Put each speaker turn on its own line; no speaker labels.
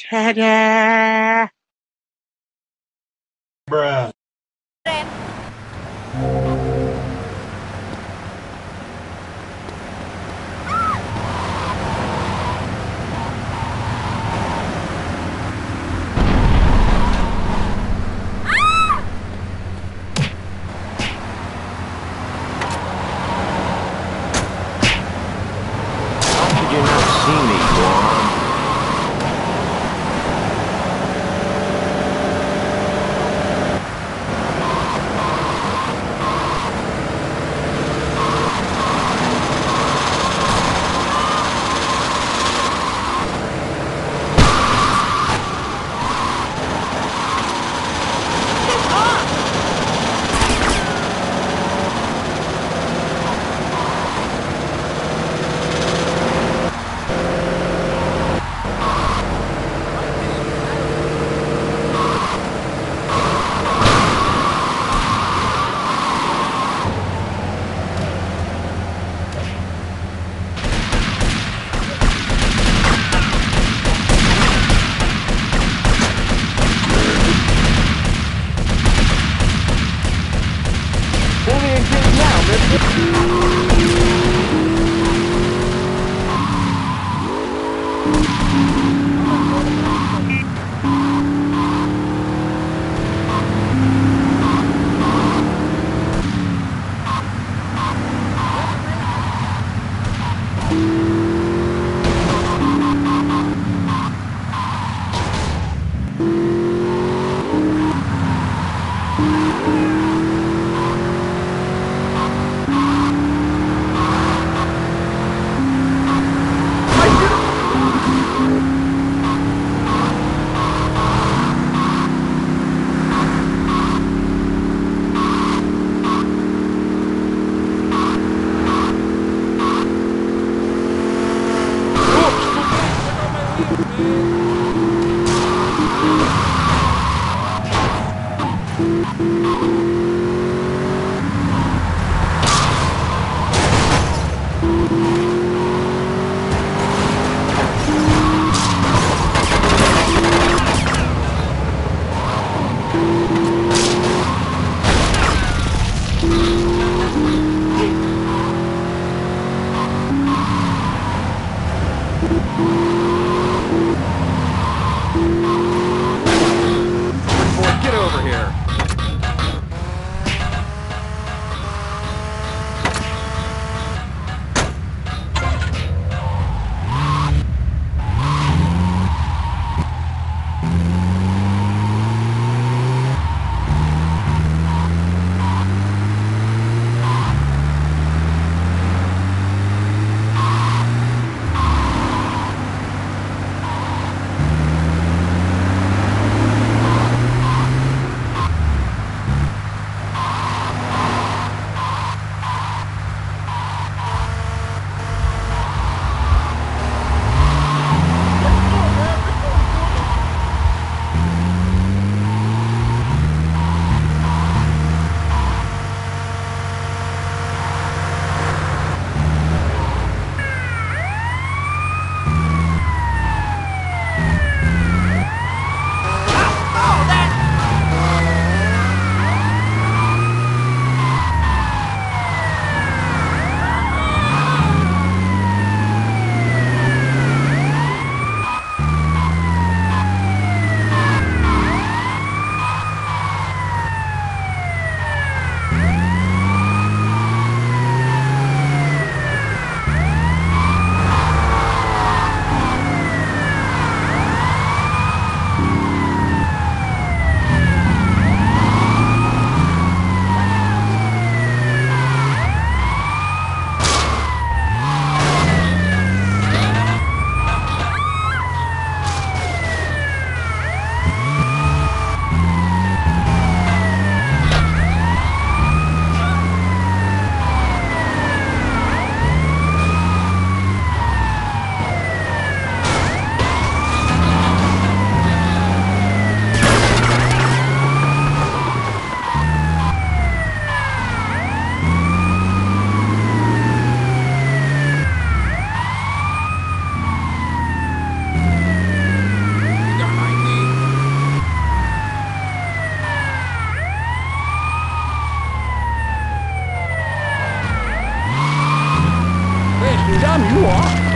Ta-da!
Bruh.
Boy, get 女
家女我。